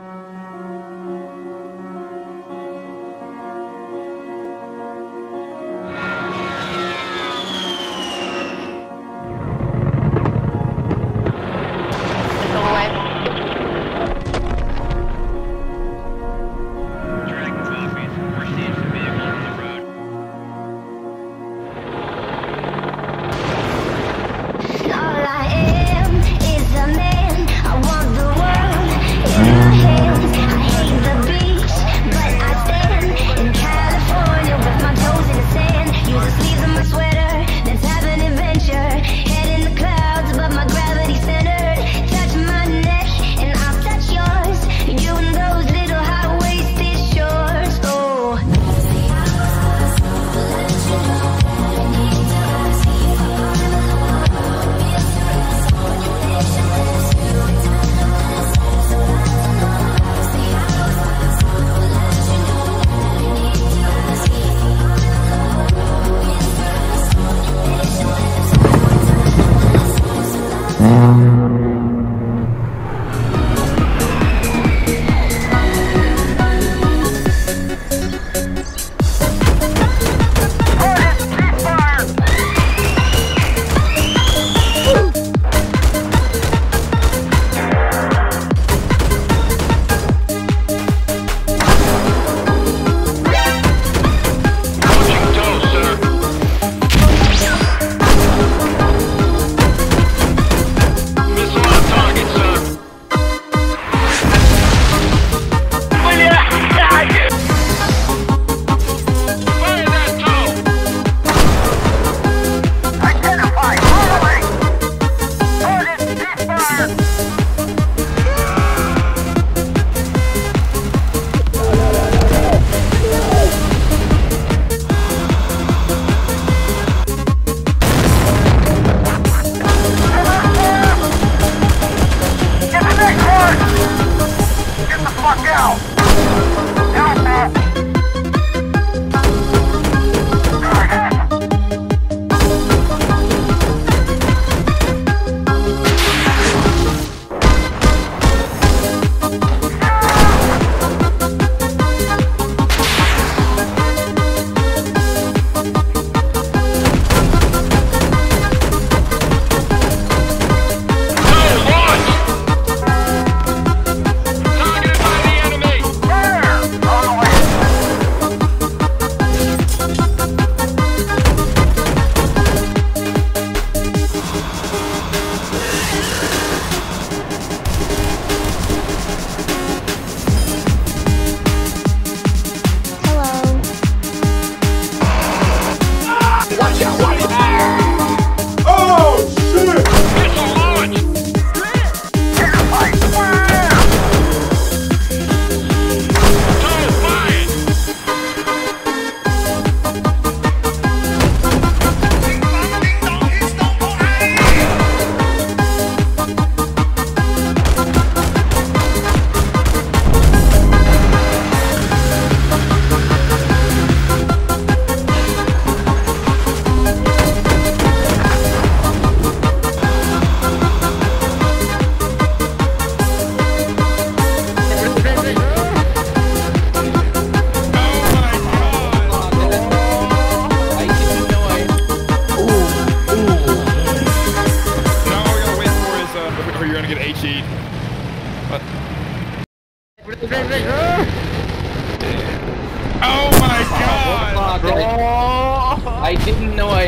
you Bye. Oh, my oh, god! Oh. I didn't know I